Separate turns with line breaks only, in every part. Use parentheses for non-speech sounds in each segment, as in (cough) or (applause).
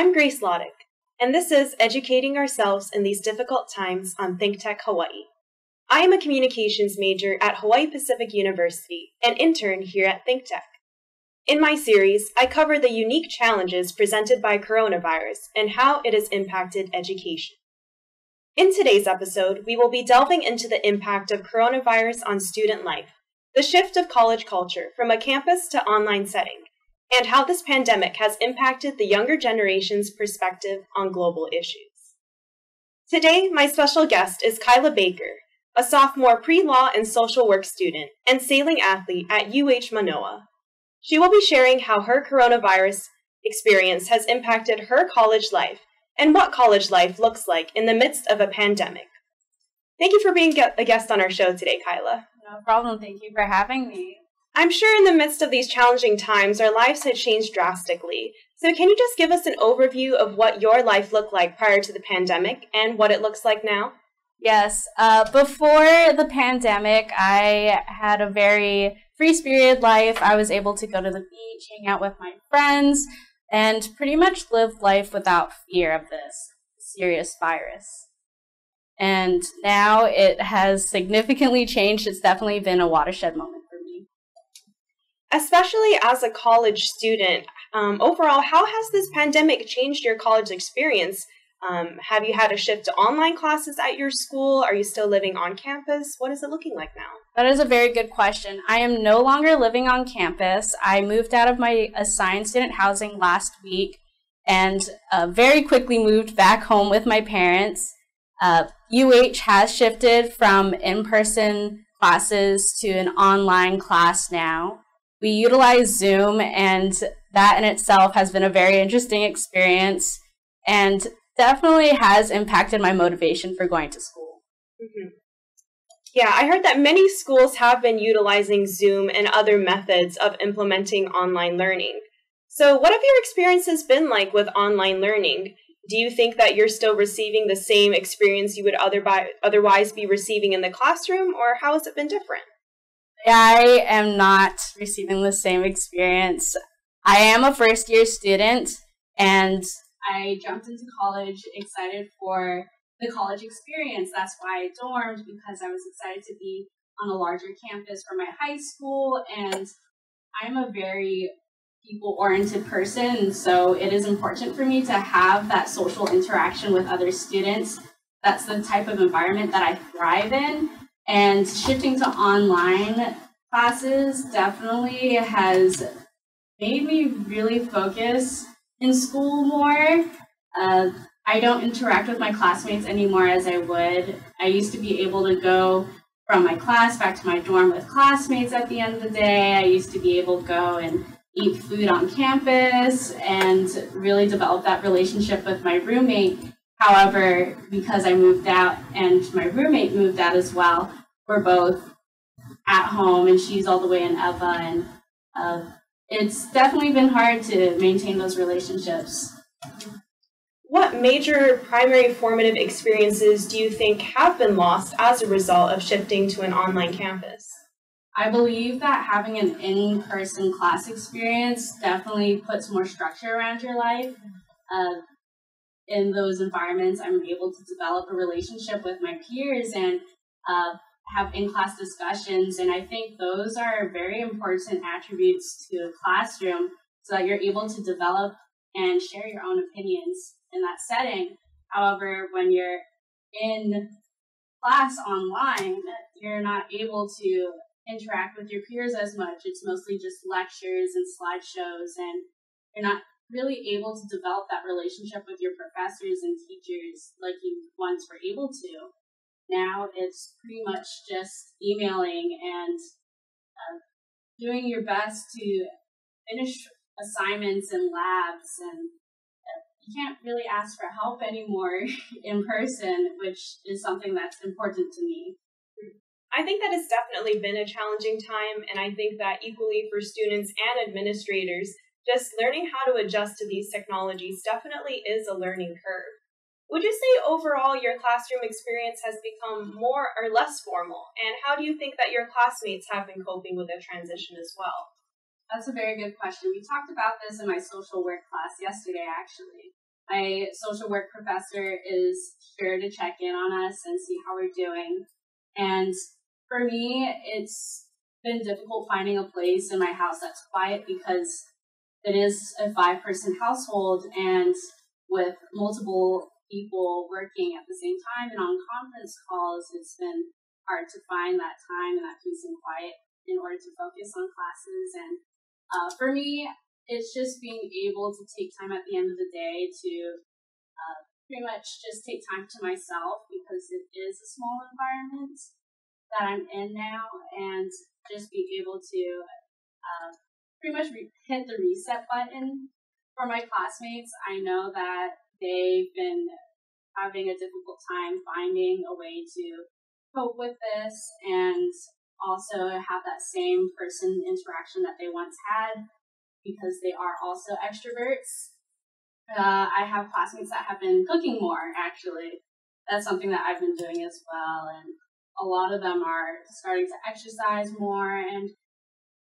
I'm Grace Laudick, and this is Educating Ourselves in These Difficult Times on ThinkTech Hawaii. I am a communications major at Hawaii Pacific University and intern here at ThinkTech. In my series, I cover the unique challenges presented by coronavirus and how it has impacted education. In today's episode, we will be delving into the impact of coronavirus on student life, the shift of college culture from a campus to online setting, and how this pandemic has impacted the younger generation's perspective on global issues. Today, my special guest is Kaila Baker, a sophomore pre law and social work student and sailing athlete at UH Manoa. She will be sharing how her coronavirus experience has impacted her college life and what college life looks like in the midst of a pandemic. Thank you for being a guest on our show today, Kaila.
No problem. Thank you for having me.
I'm sure in the midst of these challenging times, our lives had changed drastically. So, can you just give us an overview of what your life looked like prior to the pandemic and what it looks like now?
Yes. Uh, before the pandemic, I had a very free spirited life. I was able to go to the beach, hang out with my friends, and pretty much live life without fear of this serious virus. And now it has significantly changed. It's definitely been a watershed moment
especially as a college student, um, overall, how has this pandemic changed your college experience? Um, have you had a shift to online classes at your school? Are you still living on campus? What is it looking like now?
That is a very good question. I am no longer living on campus. I moved out of my assigned student housing last week and uh, very quickly moved back home with my parents. Uh, UH has shifted from in person classes to an online class now we utilize Zoom, and that in itself has been a very interesting experience and definitely has impacted my motivation for going to school. Mm-hmm.
Yeah, I heard that many schools have been utilizing Zoom and other methods of implementing online learning. So, what have your experiences been like with online learning? Do you think that you're still receiving the same experience you would otherwise be receiving in the classroom, or how has it been different?
I am not receiving the same experience. I am a first year student and I jumped into college excited for the college experience. That's why I dormed because I was excited to be on a larger campus for my high school and I'm a very people oriented person, so it is important for me to have that social interaction with other students. That's the type of environment that I thrive in. And shifting to online classes definitely has made me really focus in school more. Uh, I don't interact with my classmates anymore as I would. I used to be able to go from my class back to my dorm with classmates at the end of the day. I used to be able to go and eat food on campus and really develop that relationship with my roommate. However, because I moved out and my roommate moved out as well, we're both at home and she's all the way in Ewa and uh, it's definitely been hard to maintain those relationships.
What major primary formative experiences do you think have been lost as a result of shifting to an online campus?
I believe that having an in person class experience definitely puts more structure around your life. Uh, in those environments, I'm able to develop a relationship with my peers and uh, have in class discussions. And I think those are very important attributes to a classroom so that you're able to develop and share your own opinions in that setting. However, when you're in class online, you're not able to interact with your peers as much. It's mostly just lectures and slideshows, and you're not really able to develop that relationship with your professors and teachers like you once were able to. Now it's pretty much just emailing and uh, doing your best to finish assignments and labs and uh, you can't really ask for help anymore (laughs) in person, which is something that's important to me.
I think that has definitely been a challenging time, and I think that equally for students and administrators, just learning how to adjust to these technologies definitely is a learning curve. Would you say overall your classroom experience has become more or less formal? And how do you think that your classmates have been coping with the transition as well?
That's a very good question. We talked about this in my social work class yesterday, actually. My social work professor is sure to check in on us and see how we're doing. And for me, it's been difficult finding a place in my house that's quiet because it is a five person household and with multiple people working at the same time and on conference calls, it's been hard to find that time and that peace and quiet in order to focus on classes. And uh, for me, it's just being able to take time at the end of the day to uh, pretty much just take time to myself because it is a small environment that I'm in now and just be able to uh, pretty much re- hit the reset button for my classmates. I know that they've been having a difficult time finding a way to cope with this and also have that same person interaction that they once had because they are also extroverts. Uh, I have classmates that have been cooking more, actually. That's something that I've been doing as well. And a lot of them are starting to exercise more. And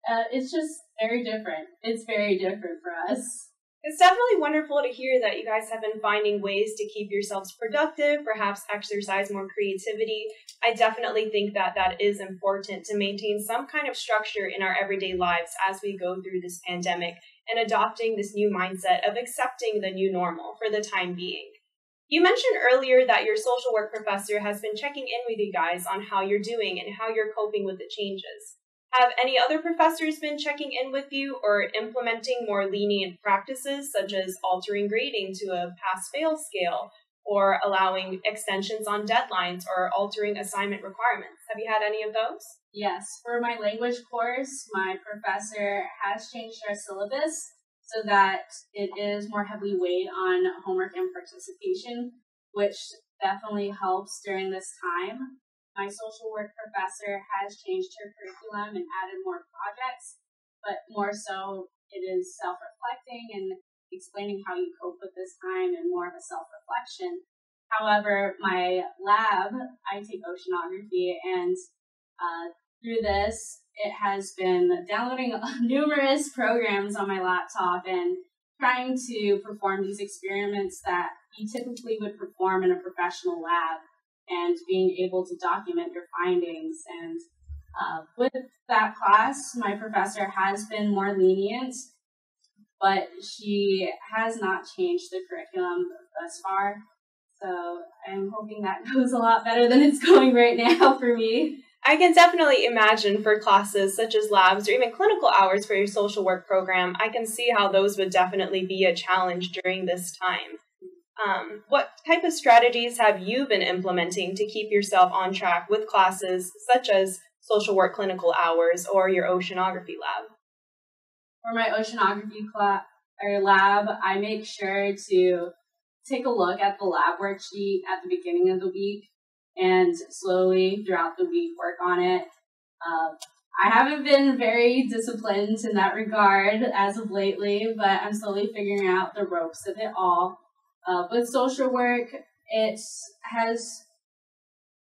uh, it's just very different. It's very different for us.
It's definitely wonderful to hear that you guys have been finding ways to keep yourselves productive, perhaps exercise more creativity. I definitely think that that is important to maintain some kind of structure in our everyday lives as we go through this pandemic and adopting this new mindset of accepting the new normal for the time being. You mentioned earlier that your social work professor has been checking in with you guys on how you're doing and how you're coping with the changes. Have any other professors been checking in with you or implementing more lenient practices, such as altering grading to a pass fail scale, or allowing extensions on deadlines, or altering assignment requirements? Have you had any of those?
Yes. For my language course, my professor has changed our syllabus so that it is more heavily weighed on homework and participation, which definitely helps during this time. My social work professor has changed her curriculum and added more projects, but more so it is self reflecting and explaining how you cope with this time and more of a self reflection. However, my lab, I take oceanography, and uh, through this, it has been downloading (laughs) numerous programs on my laptop and trying to perform these experiments that you typically would perform in a professional lab and being able to document your findings. And uh, with that class, my professor has been more lenient, but she has not changed the curriculum thus far. So I'm hoping that (laughs) goes a lot better than it's going right now for me.
I can definitely imagine for classes such as labs or even clinical hours for your social work program, I can see how those would definitely be a challenge during this time. Um, what type of strategies have you been implementing to keep yourself on track with classes such as social work clinical hours or your oceanography lab?
For my oceanography or lab, I make sure to take a look at the lab worksheet at the beginning of the week and slowly throughout the week work on it. Uh, I haven't been very disciplined in that regard as of lately, but I'm slowly figuring out the ropes of it all. Uh, with social work, it has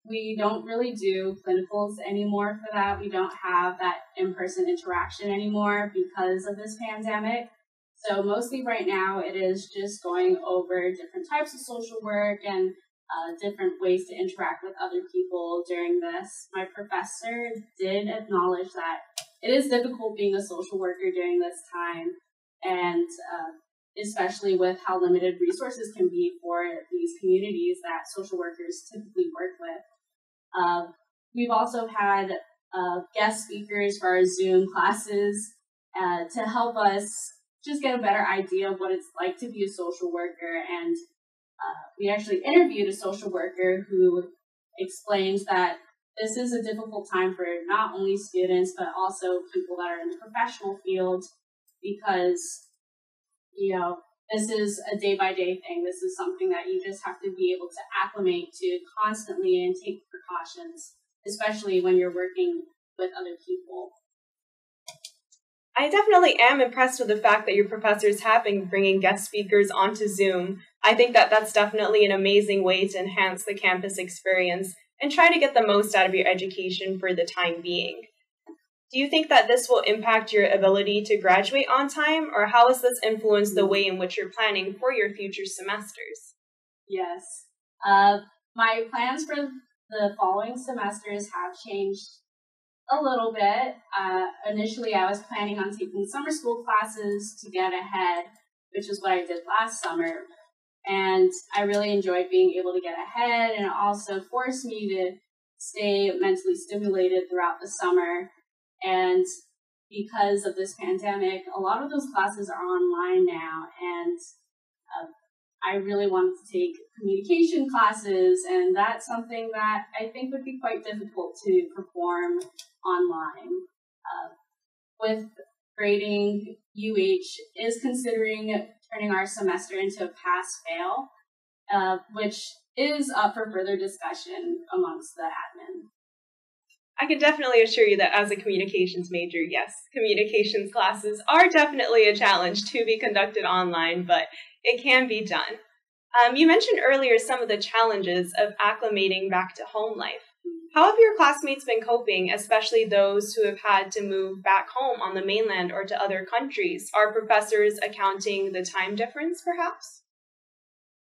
we don't really do clinicals anymore for that. We don't have that in person interaction anymore because of this pandemic. So, mostly right now, it is just going over different types of social work and uh, different ways to interact with other people during this. My professor did acknowledge that it is difficult being a social worker during this time. And uh, especially with how limited resources can be for these communities that social workers typically work with. Uh, we've also had uh, guest speakers for our Zoom classes uh, to help us just get a better idea of what it's like to be a social worker. And uh, we actually interviewed a social worker who explains that this is a difficult time for not only students, but also people that are in the professional field because you know, this is a day by day thing. This is something that you just have to be able to acclimate to constantly and take precautions, especially when you're working with other people.
I definitely am impressed with the fact that your professors have been bringing guest speakers onto Zoom. I think that that's definitely an amazing way to enhance the campus experience and try to get the most out of your education for the time being. Do you think that this will impact your ability to graduate on time, or how has this influenced the way in which you're planning for your future semesters?
Yes. Uh, my plans for the following semesters have changed a little bit. Uh, initially, I was planning on taking summer school classes to get ahead, which is what I did last summer. And I really enjoyed being able to get ahead, and it also forced me to stay mentally stimulated throughout the summer and because of this pandemic, a lot of those classes are online now. And uh, I really wanted to take communication classes, and that's something that I think would be quite difficult to perform online. Uh, with grading, UH is considering turning our semester into a pass fail, uh, which is up for further discussion amongst the admin.
I can definitely assure you that as a communications major, yes, communications classes are definitely a challenge to be conducted online, but it can be done. Um, you mentioned earlier some of the challenges of acclimating back to home life. How have your classmates been coping, especially those who have had to move back home on the mainland or to other countries? Are professors accounting the time difference, perhaps?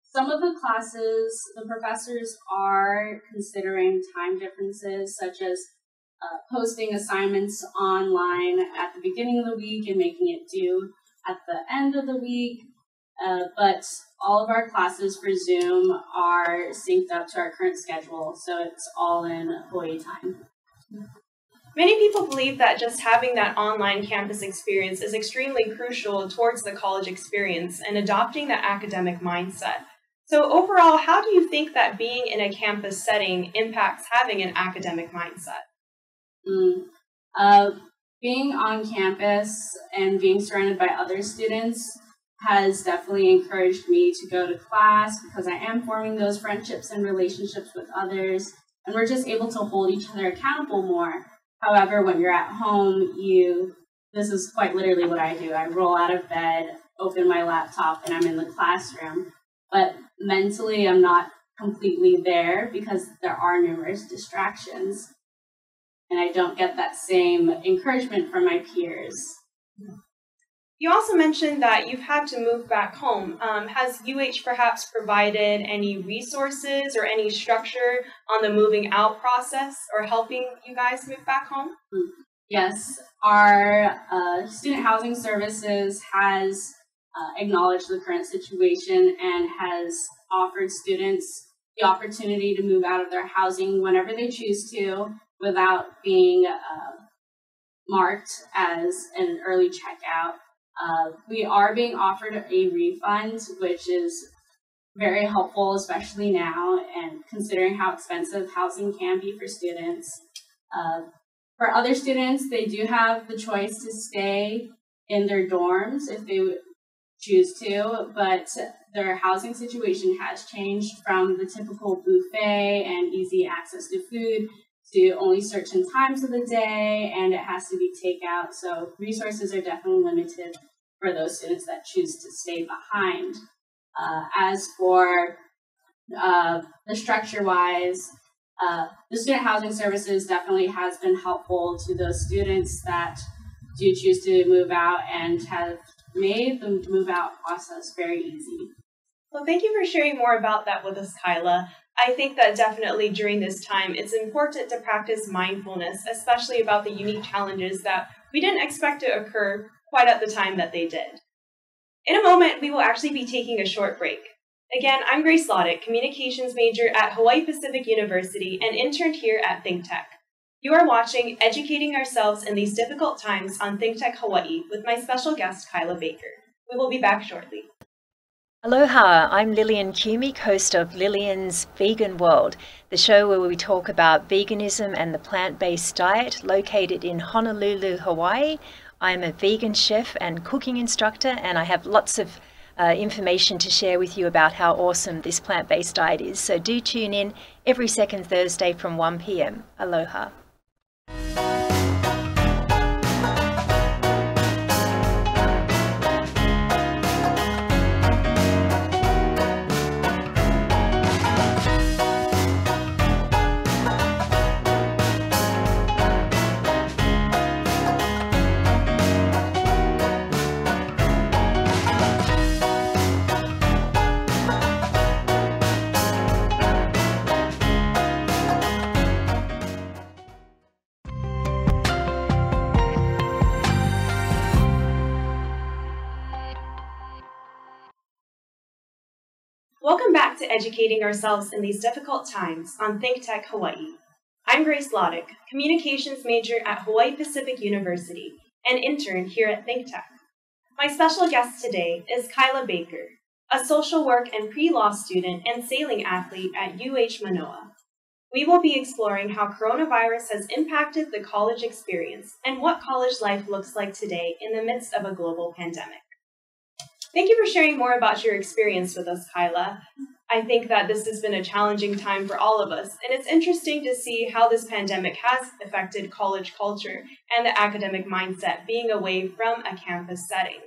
Some of the classes, the professors are considering time differences, such as uh, posting assignments online at the beginning of the week and making it due at the end of the week. Uh, but all of our classes for Zoom are synced up to our current schedule, so it's all in Hawaii time.
Many people believe that just having that online campus experience is extremely crucial towards the college experience and adopting that academic mindset. So, overall, how do you think that being in a campus setting impacts having an academic mindset?
Mm. Uh, being on campus and being surrounded by other students has definitely encouraged me to go to class because I am forming those friendships and relationships with others, and we're just able to hold each other accountable more. However, when you're at home, you this is quite literally what I do. I roll out of bed, open my laptop, and I'm in the classroom. But mentally, I'm not completely there because there are numerous distractions and I don't get that same encouragement from my peers.
You also mentioned that you've had to move back home. Um, has UH perhaps provided any resources or any structure on the moving out process or helping you guys move back home? Hmm.
Yes, our uh, student housing services has uh, acknowledged the current situation and has offered students the opportunity to move out of their housing whenever they choose to without being uh, marked as an early checkout. Uh, we are being offered a refund, which is very helpful, especially now, and considering how expensive housing can be for students. Uh, for other students, they do have the choice to stay in their dorms if they choose to, but their housing situation has changed from the typical buffet and easy access to food to only certain times of the day and it has to be takeout. So resources are definitely limited for those students that choose to stay behind. Uh, as for uh, the structure wise, uh, the student housing services definitely has been helpful to those students that do choose to move out and have made the move out process very easy.
Well, thank you for sharing more about that with us, Kaila. I think that definitely during this time, it's important to practice mindfulness, especially about the unique challenges that we didn't expect to occur quite at the time that they did. In a moment, we will actually be taking a short break. Again, I'm Grace Laudick, communications major at Hawaii Pacific University and interned here at ThinkTech. You are watching Educating Ourselves in These Difficult Times on ThinkTech Hawaii with my special guest, Kaila Baker. We will be back shortly.
Aloha, I'm Lillian Cumic, host of Lillian's Vegan World, the show where we talk about veganism and the plant based diet located in Honolulu, Hawaii. I'm a vegan chef and cooking instructor, and I have lots of uh, information to share with you about how awesome this plant based diet is. So do tune in every second Thursday from 1 p.m. Aloha.
Welcome back to Educating Ourselves in These Difficult Times on ThinkTech Hawaii. I'm Grace Laudick, Communications major at Hawaii Pacific University and intern here at ThinkTech. My special guest today is Kaila Baker, a social work and pre-law student and sailing athlete at UH Manoa. We will be exploring how coronavirus has impacted the college experience and what college life looks like today in the midst of a global pandemic. Thank you for sharing more about your experience with us, Kaila. I think that this has been a challenging time for all of us, and it's interesting to see how this pandemic has affected college culture and the academic mindset being away from a campus setting.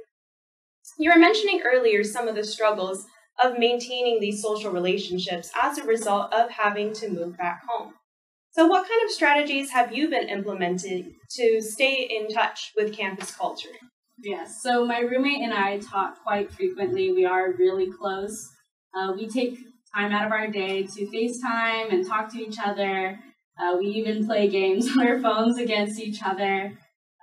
You were mentioning earlier some of the struggles of maintaining these social relationships as a result of having to move back home. So, what kind of strategies have you been implementing to stay in touch with campus culture?
Yes, so my roommate and I talk quite frequently. We are really close. Uh, we take time out of our day to FaceTime and talk to each other. Uh, we even play games (laughs) on our phones against each other.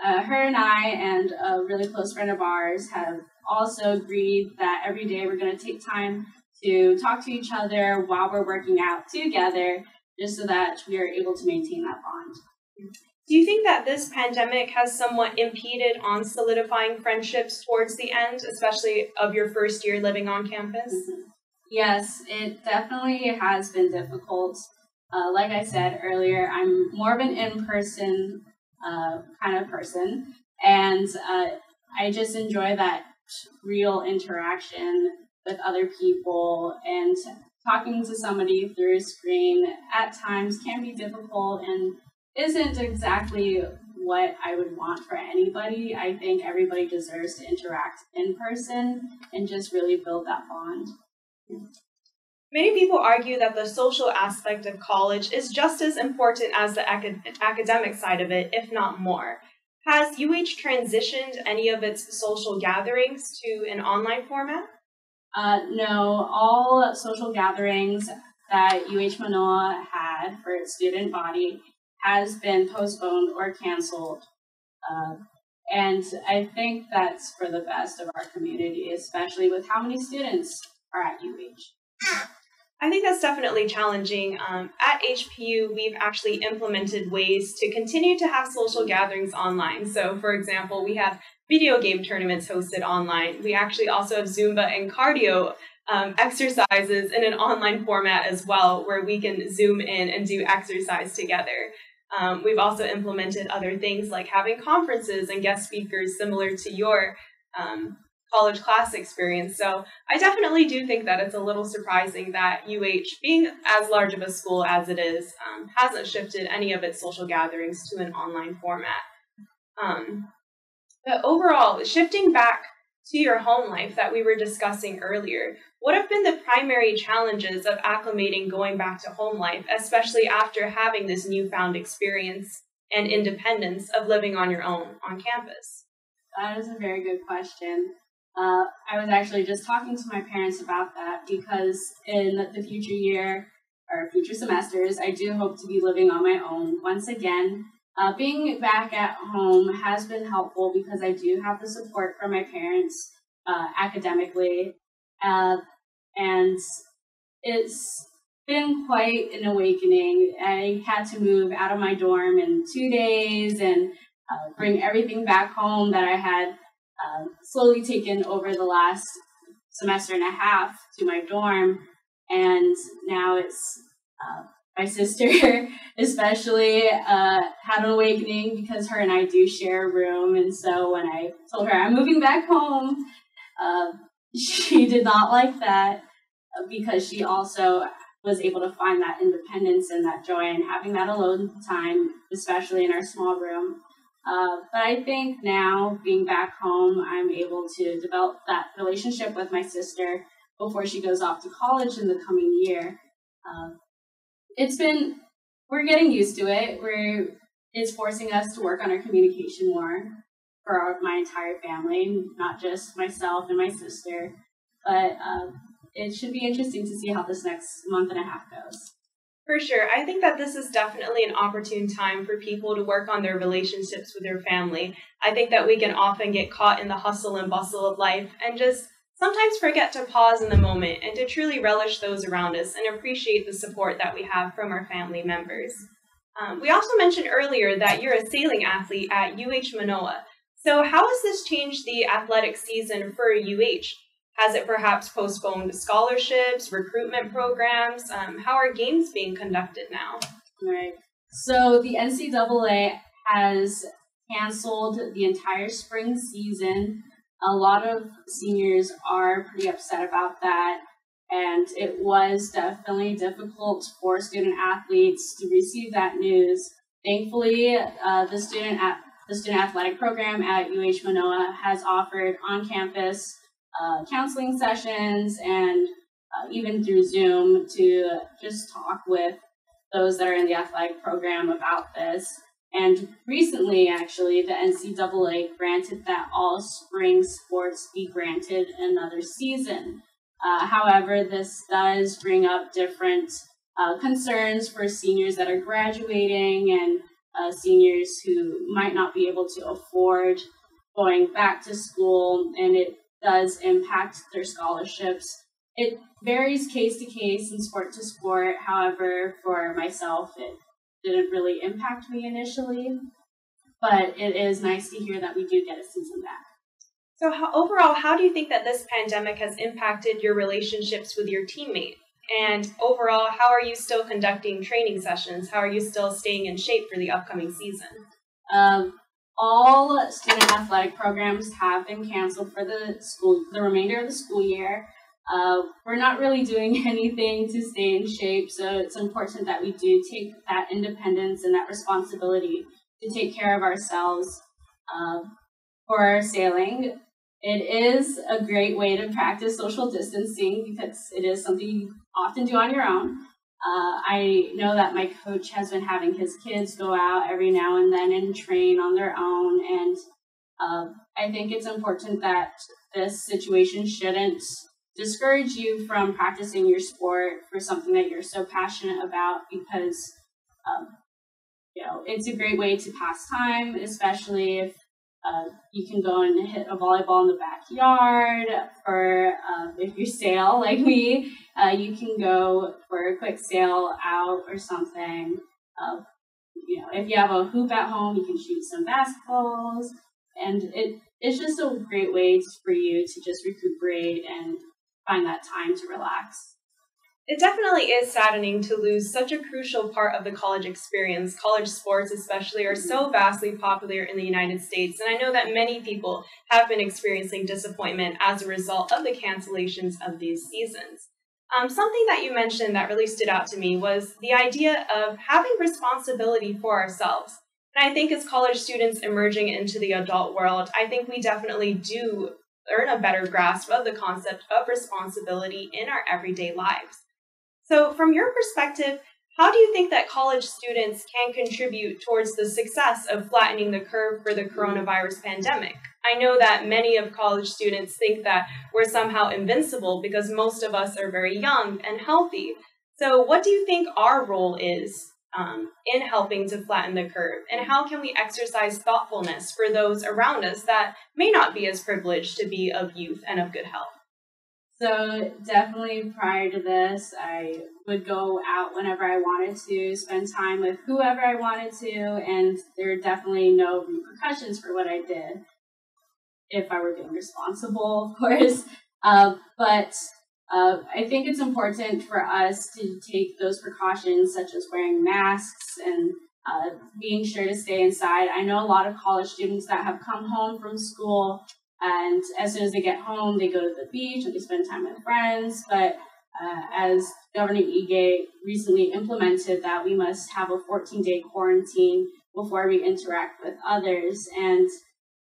Uh, her and I, and a really close friend of ours, have also agreed that every day we're going to take time to talk to each other while we're working out together, just so that we are able to maintain that bond.
Do you think that this pandemic has somewhat impeded on solidifying friendships towards the end, especially of your first year living on campus?
Yes, it definitely has been difficult. Uh, like I said earlier, I'm more of an in person uh, kind of person, and uh, I just enjoy that real interaction with other people and talking to somebody through a screen at times can be difficult and isn't exactly what I would want for anybody. I think everybody deserves to interact in person and just really build that bond.
Many people argue that the social aspect of college is just as important as the acad- academic side of it, if not more. Has UH transitioned any of its social gatherings to an online format?
Uh, no, all social gatherings that UH Manoa had for its student body has been postponed or canceled. Uh, and I think that's for the best of our community, especially with how many students are at UH.
I think that's definitely challenging. Um, at HPU, we've actually implemented ways to continue to have social gatherings online. So, for example, we have video game tournaments hosted online. We actually also have Zumba and cardio um, exercises in an online format as well, where we can zoom in and do exercise together. Um, we've also implemented other things like having conferences and guest speakers similar to your um, college class experience. So I definitely do think that it's a little surprising that UH, being as large of a school as it is, um, hasn't shifted any of its social gatherings to an online format. Um, but overall, shifting back to your home life that we were discussing earlier, what have been the primary challenges of acclimating going back to home life, especially after having this newfound experience and independence of living on your own on campus?
That is a very good question. Uh, I was actually just talking to my parents about that because in the future year or future semesters, I do hope to be living on my own once again. Uh, being back at home has been helpful because I do have the support from my parents uh, academically. Uh, and it's been quite an awakening. I had to move out of my dorm in two days and uh, bring everything back home that I had uh, slowly taken over the last semester and a half to my dorm. And now it's uh, my (laughs) sister, especially, uh, had an awakening because her and I do share a room. And so when I told her I'm moving back home, uh, she did not like that because she also was able to find that independence and that joy and having that alone time, especially in our small room. Uh, but I think now, being back home, I'm able to develop that relationship with my sister before she goes off to college in the coming year. Um, it's been, we're getting used to it. We're, it's forcing us to work on our communication more for my entire family, not just myself and my sister. But uh, it should be interesting to see how this next month and a half goes.
For sure. I think that this is definitely an opportune time for people to work on their relationships with their family. I think that we can often get caught in the hustle and bustle of life and just sometimes forget to pause in the moment and to truly relish those around us and appreciate the support that we have from our family members. Um, we also mentioned earlier that you're a sailing athlete at UH Manoa. So, how has this changed the athletic season for UH? Has it perhaps postponed scholarships, recruitment programs? Um, how are games being conducted now?
Right. So the NCAA has canceled the entire spring season. A lot of seniors are pretty upset about that. And it was definitely difficult for student athletes to receive that news. Thankfully, uh, the student at the student athletic program at UH Manoa has offered on-campus uh, counseling sessions and uh, even through Zoom to just talk with those that are in the athletic program about this. And recently, actually, the NCAA granted that all spring sports be granted another season. Uh, however, this does bring up different uh, concerns for seniors that are graduating and uh, seniors who might not be able to afford going back to school, and it does impact their scholarships. It varies case to case and sport to sport. However, for myself, it didn't really impact me initially, but it is nice to hear that we do get a season back.
So, how, overall, how do you think that this pandemic has impacted your relationships with your teammates? And overall, how are you still conducting training sessions? How are you still staying in shape for the upcoming season?
Um, all student athletic programs have been canceled for the school, the remainder of the school year. Uh, we're not really doing (laughs) anything to stay in shape, so it's important that we do take that independence and that responsibility to take care of ourselves. Uh, for sailing, it is a great way to practice social distancing because it is something often do on your own. Uh, I know that my coach has been having his kids go out every now and then and train on their own. And uh, I think it's important that this situation shouldn't discourage you from practicing your sport for something that you're so passionate about because um, you know it's a great way to pass time, especially if uh, you can go and hit a volleyball in the backyard, or um, if you sail (laughs) like me, uh, you can go for a quick sail out or something. Uh, you know, if you have a hoop at home, you can shoot some basketballs, and it it's just a great way for you to just recuperate and find that time to relax.
It definitely is saddening to lose such a crucial part of the college experience. College sports, especially, are so vastly popular in the United States, and I know that many people have been experiencing disappointment as a result of the cancellations of these seasons. Um, something that you mentioned that really stood out to me was the idea of having responsibility for ourselves. And I think as college students emerging into the adult world, I think we definitely do earn a better grasp of the concept of responsibility in our everyday lives. So, from your perspective, how do you think that college students can contribute towards the success of flattening the curve for the coronavirus pandemic? I know that many of college students think that we're somehow invincible because most of us are very young and healthy. So, what do you think our role is um, in helping to flatten the curve? And how can we exercise thoughtfulness for those around us that may not be as privileged to be of youth and of good health?
So definitely prior to this, I would go out whenever I wanted to, spend time with whoever I wanted to, and there were definitely no repercussions for what I did if I were being responsible, of course. Uh, (laughs) but uh, I think it's important for us to take those precautions, such as wearing masks and uh, being sure to stay inside. I know a lot of college students that have come home from school And as soon as they get home, they go to the beach and they spend time with friends. But uh, as Governor Ige recently implemented, that we must have a 14 day quarantine before we interact with others. And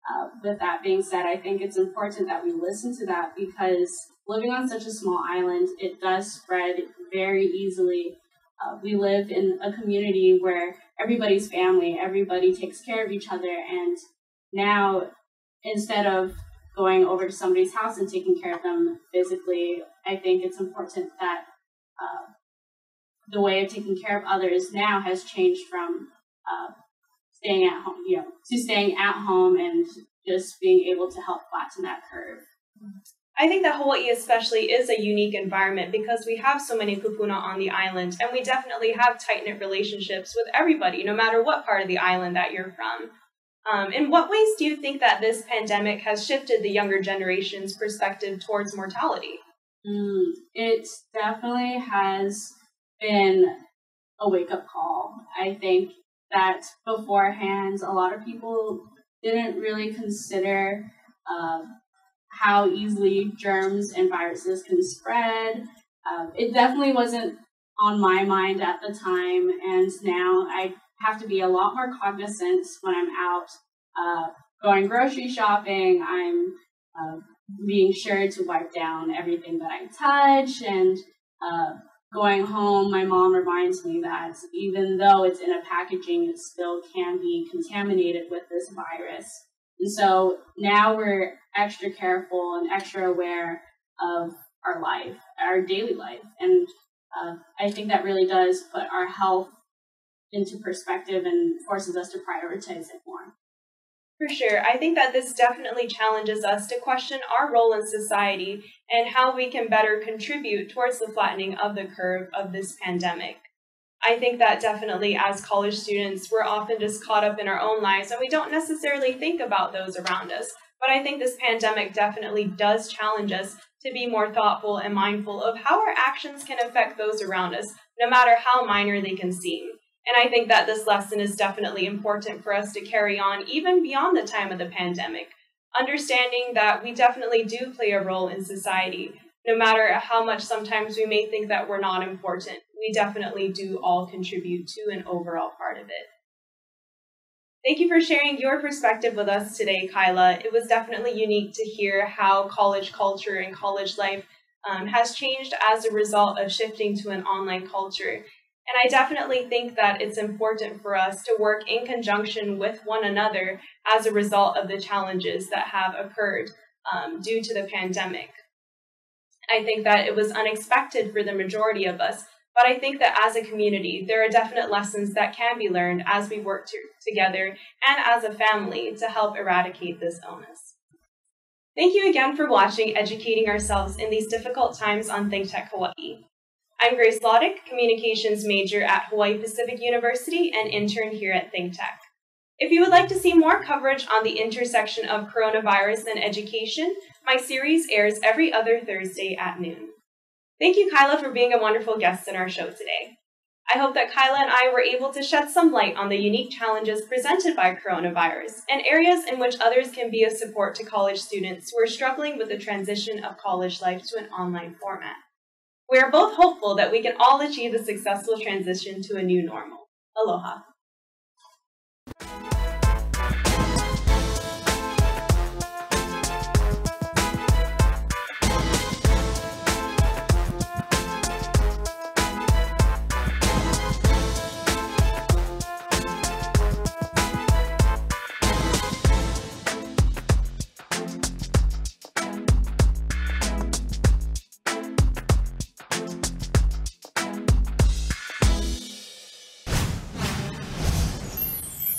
uh, with that being said, I think it's important that we listen to that because living on such a small island, it does spread very easily. Uh, we live in a community where everybody's family, everybody takes care of each other, and now instead of going over to somebody's house and taking care of them physically, I think it's important that uh, the way of taking care of others now has changed from uh, staying at home, you know, to staying at home and just being able to help flatten that curve.
I think that Hawaii especially is a unique environment because we have so many kupuna on the island and we definitely have tight-knit relationships with everybody, no matter what part of the island that you're from. Um, in what ways do you think that this pandemic has shifted the younger generation's perspective towards mortality?
Mm, it definitely has been a wake-up call. I think that beforehand, a lot of people didn't really consider uh, how easily germs and viruses can spread. Uh, it definitely wasn't on my mind at the time, and now I have to be a lot more cognizant when I'm out uh, going grocery shopping. I'm uh, being sure to wipe down everything that I touch and uh, going home, my mom reminds me that even though it's in a packaging, it still can be contaminated with this virus. And so now we're extra careful and extra aware of our life, our daily life. And uh, I think that really does put our health into perspective and forces us to prioritize it more.
For sure. I think that this definitely challenges us to question our role in society and how we can better contribute towards the flattening of the curve of this pandemic. I think that definitely as college students, we're often just caught up in our own lives and we don't necessarily think about those around us. But I think this pandemic definitely does challenge us to be more thoughtful and mindful of how our actions can affect those around us, no matter how minor they can seem. And I think that this lesson is definitely important for us to carry on even beyond the time of the pandemic, understanding that we definitely do play a role in society. No matter how much sometimes we may think that we're not important, we definitely do all contribute to an overall part of it. Thank you for sharing your perspective with us today, Kaila. It was definitely unique to hear how college culture and college life um, has changed as a result of shifting to an online culture. And I definitely think that it's important for us to work in conjunction with one another as a result of the challenges that have occurred um, due to the pandemic. I think that it was unexpected for the majority of us, but I think that as a community, there are definite lessons that can be learned as we work to, together and as a family to help eradicate this illness. Thank you again for watching Educating Ourselves in These Difficult Times on ThinkTech Hawaii. I'm Grace Laudick, communications major at Hawaii Pacific University and intern here at ThinkTech. If you would like to see more coverage on the intersection of coronavirus and education, my series airs every other Thursday at noon. Thank you, Kaila, for being a wonderful guest in our show today. I hope that Kaila and I were able to shed some light on the unique challenges presented by coronavirus and areas in which others can be a support to college students who are struggling with the transition of college life to an online format. We are both hopeful that we can all achieve a successful transition to a new normal. Aloha.